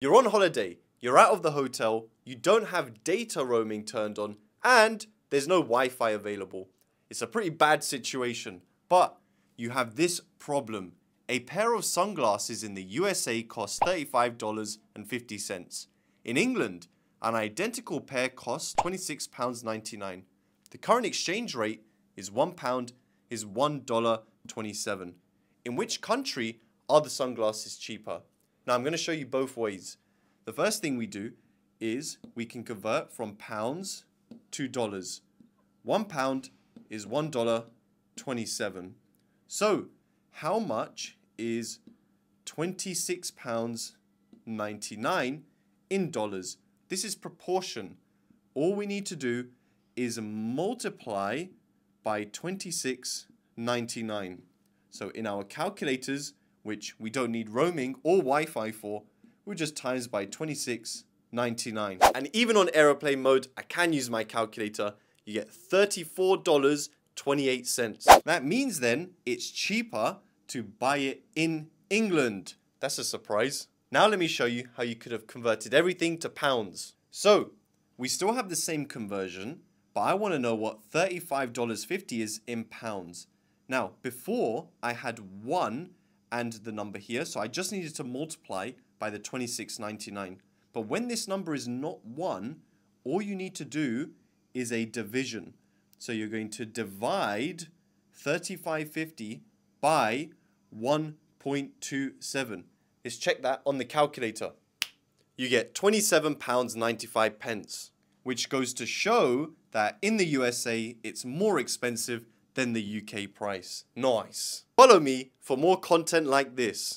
You're on holiday, you're out of the hotel, you don't have data roaming turned on, and there's no Wi Fi available. It's a pretty bad situation, but you have this problem. A pair of sunglasses in the USA costs $35.50. In England, an identical pair costs £26.99. The current exchange rate is £1 is $1.27. In which country are the sunglasses cheaper? Now I'm going to show you both ways. The first thing we do is we can convert from pounds to dollars. One pound is one dollar twenty-seven. So how much is twenty-six pounds ninety-nine in dollars? This is proportion. All we need to do is multiply by 26.99. So in our calculators, which we don't need roaming or Wi-Fi for, we just times by 26.99. And even on aeroplane mode, I can use my calculator. You get $34.28. That means then it's cheaper to buy it in England. That's a surprise. Now let me show you how you could have converted everything to pounds. So we still have the same conversion, but I want to know what $35.50 is in pounds. Now, before I had 1 and the number here, so I just needed to multiply by the 26.99. But when this number is not 1, all you need to do is a division. So you're going to divide 35.50 by 1.27. Let's check that on the calculator. You get £27.95, pence, which goes to show that in the USA it's more expensive than the UK price. Nice. Follow me for more content like this.